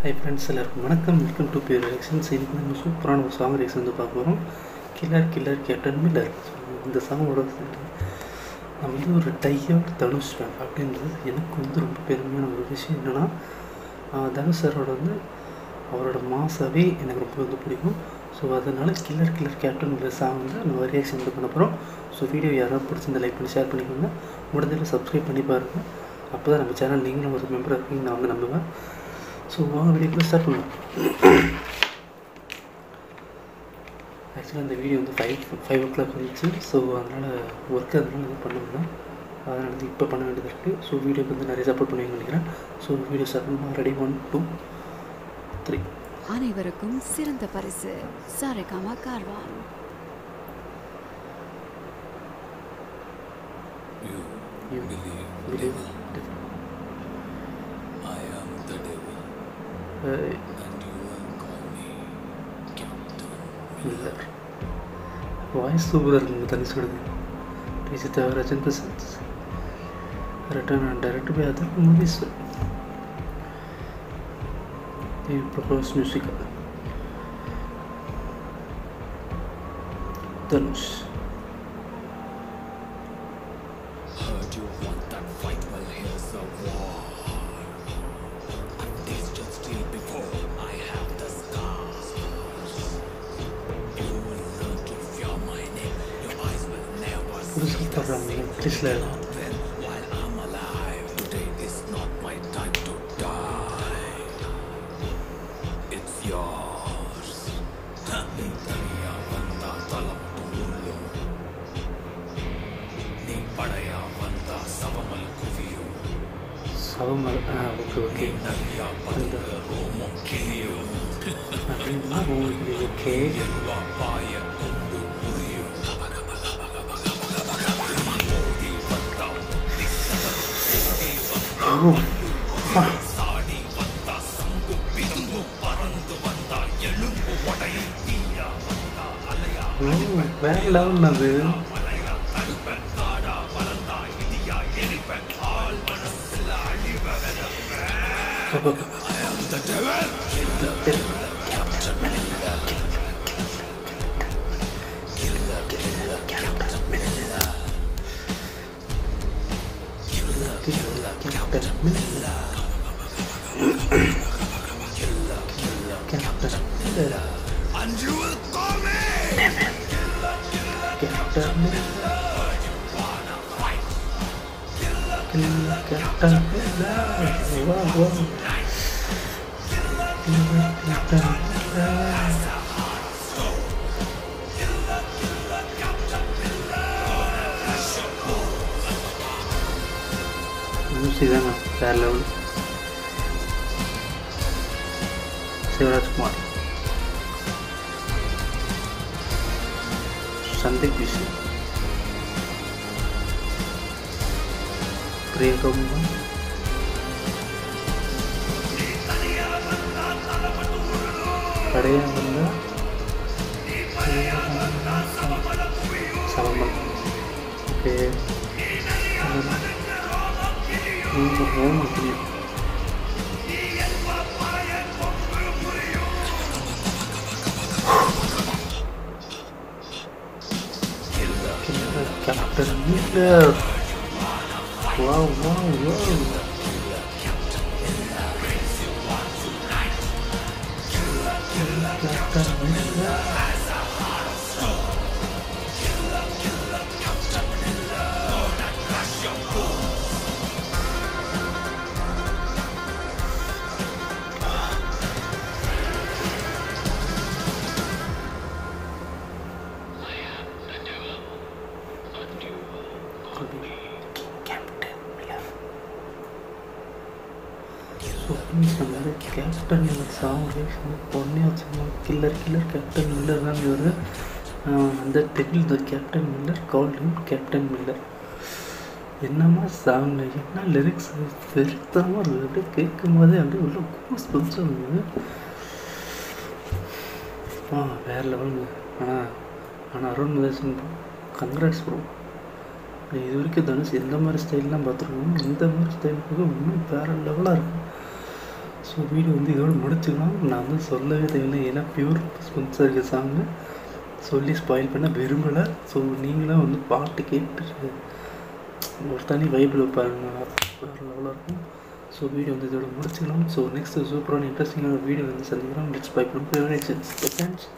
Hi friends எல்லாருக்கும் வணக்கம். Welcome to pure reactions இன்னைக்கு நம்ம சூப்பரான ஒரு சாங் ரியாக்ஷன் வந்து பார்க்க போகிறோம் கில்லர் கில்லர் கேப்டன் மில்லர் இந்த சாங்கோட நம்ம வந்து ஒரு டையோட தனுஷ் ஃபேன் அப்படின்றது எனக்கு வந்து ரொம்ப பெருமையான ஒரு விஷயம் என்னென்னா தனுஷ் சாரோட வந்து அவரோட மாசாவே எனக்கு ரொம்ப வந்து பிடிக்கும். ஸோ அதனால் killer killer Captain Miller song வந்து நம்ம ரியாக்ஷன் வந்து பண்ண போகிறோம் ஸோ வீடியோ யாராவது பிடிச்சிருந்தா லைக் பண்ணி ஷேர் பண்ணிக்கோங்க. முடிஞ்சதில் சப்ஸ்கிரைப் பண்ணி பாருங்கள் அப்போ தான் நம்ம சேனல் நீங்களும் ஒரு மெம்பர் இருக்கீங்க நான் வந்து நம்புவேன். ஸோ வாங்க வீடியோக்குள்ள ஸ்டார்ட் பண்ணுவோம் ஆக்சுவலாக இந்த வீடியோ வந்து ஃபைவ் ஃபைவ் ஓ கிளாக் வந்துச்சு. ஸோ அதனால் ஒர்க் அதனால இது பண்ண முடியல. அதனால் வந்து இப்போ பண்ண வேண்டியது இருக்குது ஸோ வீடியோக்கு வந்து நிறைய சப்போர்ட் பண்ணுவீங்கன்னு நினைக்கிறேன். ஸோ வீடியோ ஸ்டார்ட் பண்ணுவோம் ரெடி ஒன் டூ த்ரீ அனைவருக்கும் சிறந்த பரிசு. Saregama Carvaan. You you believe believe voice super ఉంది తల్లి చూడదు TC Devarajan Prasad return direct by other movies propose music Dhanush வந்தா சவமல் குவியும். சவமல் ஆ ஓகே ஓகே நரியா பறந்த ரோமம் கிளியும். அப்படின்னா உங்களுக்கு ஓகே ஓ, வேற லெவல் அது மலையா தடுப்பன் Captain you Captain Miller, Captain Miller, Captain Miller, Captain Miller, Captain season चार लेवल शिवराज कुमार संदीप विषय प्रियंका कुमार खड़े हैं Muito bom, querido. Captanita! Uau, uau, uau! So Captain Miller song பொண்ணே வச்சுருந்தோம் கில்லர் கில்லர் கேப்டன் மில்லர் தான் இவர். அந்த தெரியல த கேப்டன் மில்லர் கால்டன் கேப்டன் மில்லர் என்னம்மா சாங் என்ன லிரிக்ஸ் பெருத்தமாக அப்படியே கேட்கும் போதே அப்படியே உள்ள கூஸ் பம்ஸ் இருந்தது ஆ வேறு லெவலுங்க ஆனால் ஆனால் அருண் முதேசன் கங்க்ராட்ஸ் ப்ரோ இது வரைக்கும் தனுஷ் எந்த மாதிரி ஸ்டைல்லாம் பார்த்துருக்கோம் இந்த மாதிரி ஸ்டைலுக்கு இன்னும் வேறு லெவலாக இருக்கும் ஸோ வீடியோ வந்து இதோட முடிச்சுக்கலாம் நான் வந்து சொல்லவே தேவையில்லை. ஏன்னா பியூர் ஸ்பென்சர் சாங்கு சொல்லி ஸ்பாயில் பண்ண விரும்பலை. ஸோ நீங்களும் வந்து பாட்டு கேட்டு ஒரு தனி வைப்பில் பாருங்கள் வேறு லெவலாக இருக்கும். ஸோ வீடியோ வந்து இதோட முடிச்சுக்கலாம் ஸோ நெக்ஸ்ட் சூப்பரான இன்ட்ரெஸ்டிங்கான வீடியோ வந்து சந்திக்கிறோம். Next bye friends